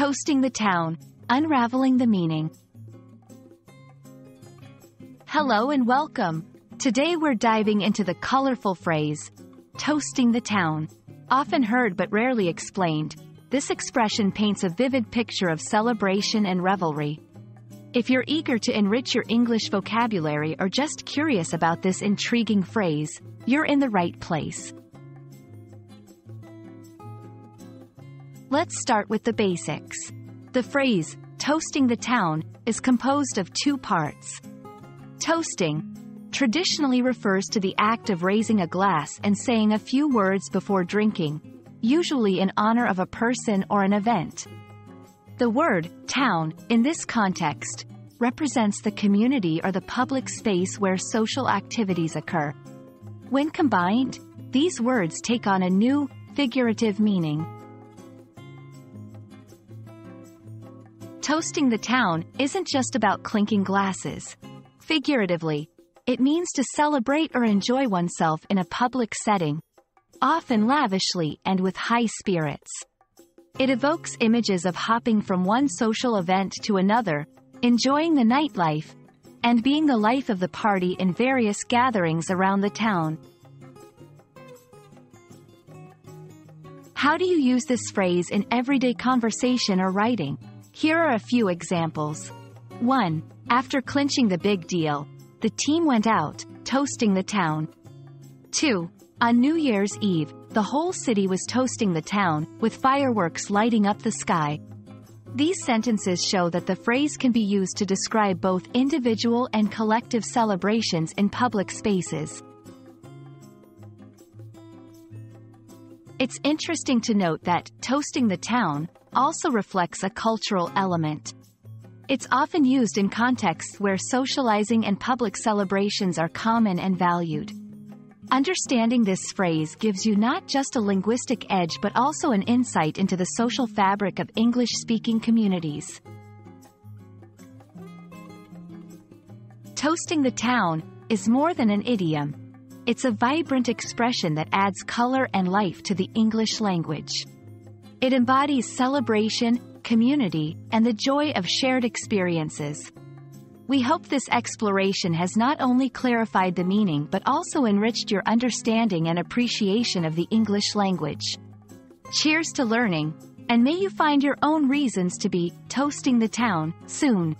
Toasting the town, unraveling the meaning. Hello and welcome. Today we're diving into the colorful phrase, toasting the town. Often heard but rarely explained, this expression paints a vivid picture of celebration and revelry. If you're eager to enrich your English vocabulary or just curious about this intriguing phrase, you're in the right place. Let's start with the basics. The phrase, toasting the town, is composed of two parts. Toasting traditionally refers to the act of raising a glass and saying a few words before drinking, usually in honor of a person or an event. The word, town, in this context, represents the community or the public space where social activities occur. When combined, these words take on a new, figurative meaning. Toasting the town isn't just about clinking glasses. Figuratively, it means to celebrate or enjoy oneself in a public setting, often lavishly and with high spirits. It evokes images of hopping from one social event to another, enjoying the nightlife, and being the life of the party in various gatherings around the town. How do you use this phrase in everyday conversation or writing? Here are a few examples. 1. After clinching the big deal, the team went out, toasting the town. 2. On New Year's Eve, the whole city was toasting the town, with fireworks lighting up the sky. These sentences show that the phrase can be used to describe both individual and collective celebrations in public spaces. It's interesting to note that toasting the town also reflects a cultural element. It's often used in contexts where socializing and public celebrations are common and valued. Understanding this phrase gives you not just a linguistic edge but also an insight into the social fabric of English-speaking communities. Toasting the town is more than an idiom. It's a vibrant expression that adds color and life to the English language. It embodies celebration, community, and the joy of shared experiences. We hope this exploration has not only clarified the meaning but also enriched your understanding and appreciation of the English language. Cheers to learning, and may you find your own reasons to be toasting the town soon.